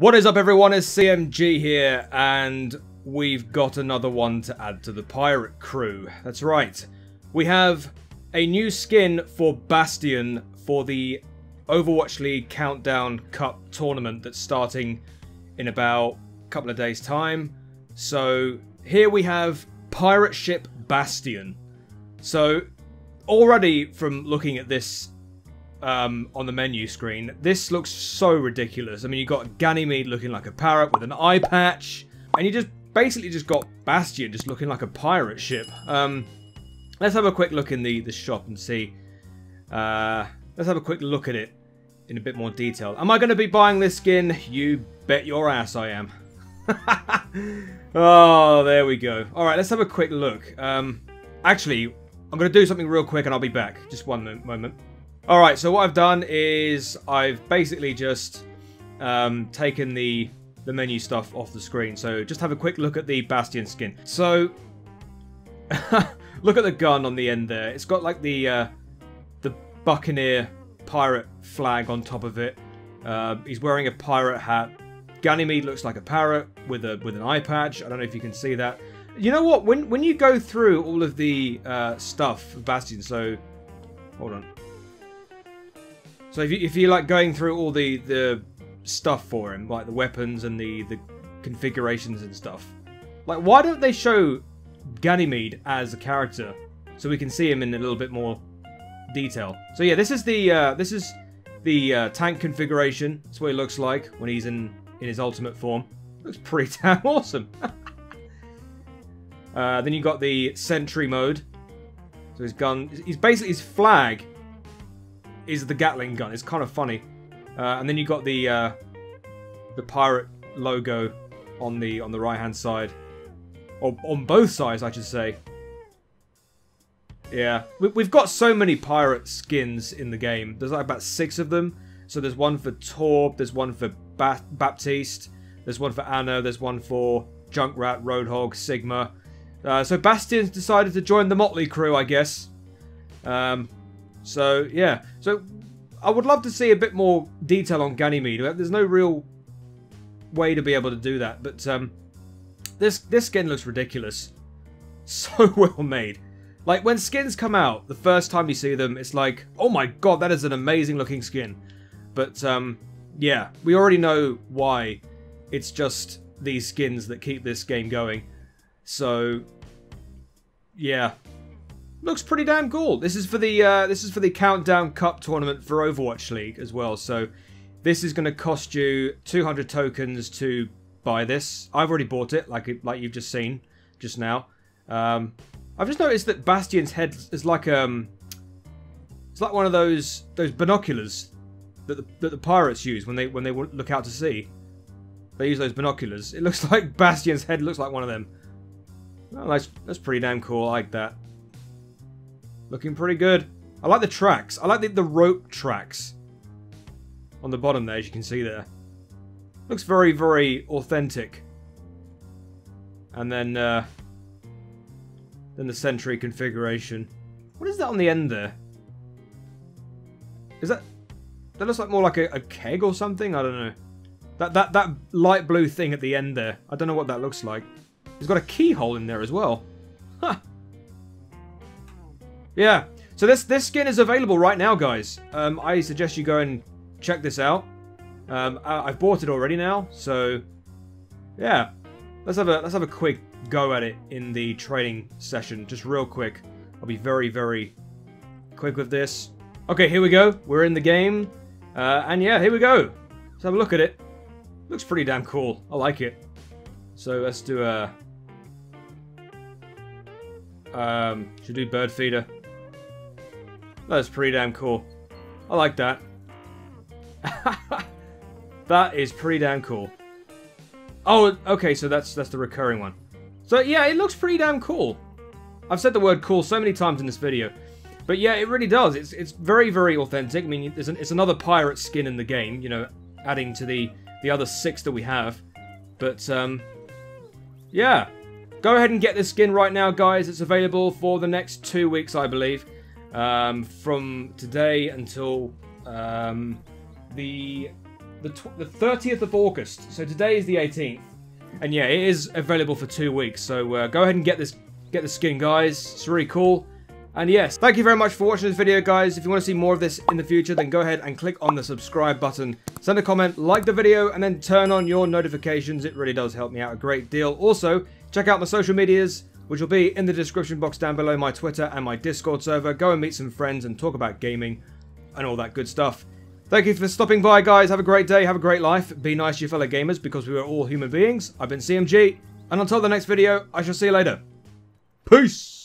What is up everyone, it's CMG here, and we've got another one to add to the pirate crew. That's right. We have a new skin for Bastion for the Overwatch League Countdown Cup tournament that's starting in about a couple of days time. So here we have Pirate Ship Bastion. So already from looking at this um, on the menu screen. This looks so ridiculous. I mean, you got Ganymede looking like a parrot with an eye patch, and you just basically just got Bastion just looking like a pirate ship. Um, let's have a quick look in the, the shop and see. Uh, let's have a quick look at it in a bit more detail. Am I going to be buying this skin? You bet your ass I am. oh, there we go. All right, let's have a quick look. Um, actually, I'm going to do something real quick and I'll be back. Just one moment. Alright, so what I've done is I've basically just um, taken the, the menu stuff off the screen. So just have a quick look at the Bastion skin. So, look at the gun on the end there. It's got like the, uh, the Buccaneer pirate flag on top of it. Uh, he's wearing a pirate hat. Ganymede looks like a parrot with a with an eye patch. I don't know if you can see that. You know what? When when you go through all of the uh, stuff Bastion, so hold on. So if you, if you like going through all the, the stuff for him, like the weapons and the, the configurations and stuff, like why don't they show Ganymede as a character so we can see him in a little bit more detail? So yeah, this is the uh, this is the uh, tank configuration. That's what he looks like when he's in in his ultimate form. Looks pretty damn awesome. uh, then you got the sentry mode. So his gun, he's basically his flag is the Gatling gun. It's kind of funny. Uh, and then you got the uh, the pirate logo on the on the right hand side, or on both sides, I should say. Yeah, we, have got so many pirate skins in the game. There's like about six of them. So there's one for Torb, there's one for ba Baptiste, there's one for Ana, there's one for Junkrat, Roadhog, Sigma. Uh, so Bastion's decided to join the Motley crew, I guess. Um, so, yeah. So, I would love to see a bit more detail on Ganymede. There's no real way to be able to do that. But, um, this, this skin looks ridiculous. So well made. Like, when skins come out, the first time you see them, it's like, oh my god, that is an amazing looking skin. But, um, yeah, we already know why. It's just these skins that keep this game going. So, yeah, looks pretty damn cool. This is for the uh, this is for the Countdown Cup tournament for Overwatch League as well. So this is going to cost you 200 tokens to buy this. I've already bought it, like like you've just seen just now. Um, I've just noticed that Bastion's head is like um, it's like one of those those binoculars that the, that the pirates use when they when they look out to sea. They use those binoculars. It looks like Bastion's head looks like one of them. Oh, that's that's pretty damn cool. I like that. Looking pretty good. I like the tracks. I like the, the rope tracks on the bottom there, as you can see there. Looks very, very authentic. And then, uh, then the sentry configuration. What is that on the end there? Is that... That looks like more like a, a keg or something? I don't know. That, that, that light blue thing at the end there. I don't know what that looks like. It's got a keyhole in there as well. Huh. Yeah. So this this skin is available right now, guys. Um, I suggest you go and check this out. Um, I, have bought it already now, so yeah. Let's have a let's have a quick go at it in the trading session, just real quick. I'll be very very quick with this. Okay, here we go. We're in the game, uh, and yeah, here we go. Let's have a look at it. Looks pretty damn cool. I like it. So let's do a. Um, should do bird feeder. That's pretty damn cool. I like that. that is pretty damn cool. Oh, okay, so that's that's the recurring one. So yeah, it looks pretty damn cool. I've said the word cool so many times in this video. But yeah, it really does. It's it's very, very authentic. I mean, an, it's another pirate skin in the game, you know, adding to the, the other six that we have. But, um, yeah. Go ahead and get this skin right now, guys. It's available for the next two weeks, I believe um, from today until um, the the, 30th of August. So today is the 18th. And yeah, it is available for two weeks. So uh, go ahead and get this get the skin, guys. It's really cool. And yes, thank you very much for watching this video, guys. If you want to see more of this in the future, then go ahead and click on the subscribe button. Send a comment, like the video, and then turn on your notifications. It really does help me out a great deal. Also, check out my social medias, which will be in the description box down below, my Twitter and my Discord server. Go and meet some friends and talk about gaming and all that good stuff. Thank you for stopping by, guys. Have a great day. Have a great life. Be nice to your fellow gamers because we are all human beings. I've been CMG. And until the next video, I shall see you later. Peace!